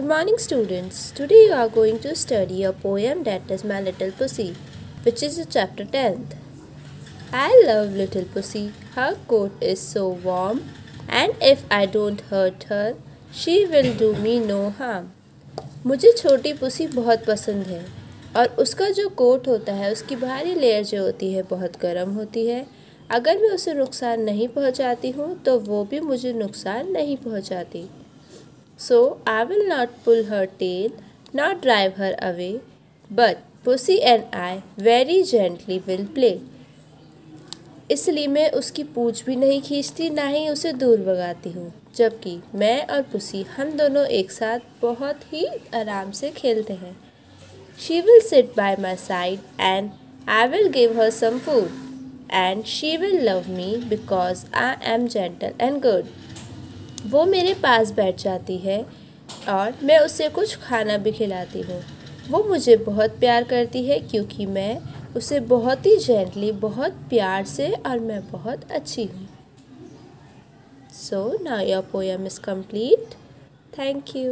Good morning, students. Today you are going to study a poem that is My Little Pussy, which is chapter 10th. I love Little Pussy. Her coat is so warm, and if I don't hurt her, she will do me no harm. मुझे छोटी pussy बहुत पसंद है और उसका जो coat होता है उसकी बाहरी लेयर जो होती है बहुत गर्म होती है अगर मैं उसे नुकसान नहीं पहुंचाती हूँ तो वो भी मुझे नुकसान नहीं पहुंचाती So I will not pull her tail, not drive her away, but Pussy and I very gently will play. इसलिए मैं उसकी पूछ भी नहीं खींचती ना ही उसे दूर भगाती हूँ जबकि मैं और पुसी हम दोनों एक साथ बहुत ही आराम से खेलते हैं she will sit by my side and I will give her some food and she will love me because I am gentle and good वो मेरे पास बैठ जाती है और मैं उसे कुछ खाना भी खिलाती हूँ। वो मुझे बहुत प्यार करती है क्योंकि मैं उसे बहुत ही जेंटली बहुत प्यार से और मैं बहुत अच्छी हूँ। So now your poem is complete thank you